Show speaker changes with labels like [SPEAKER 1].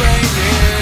[SPEAKER 1] complaining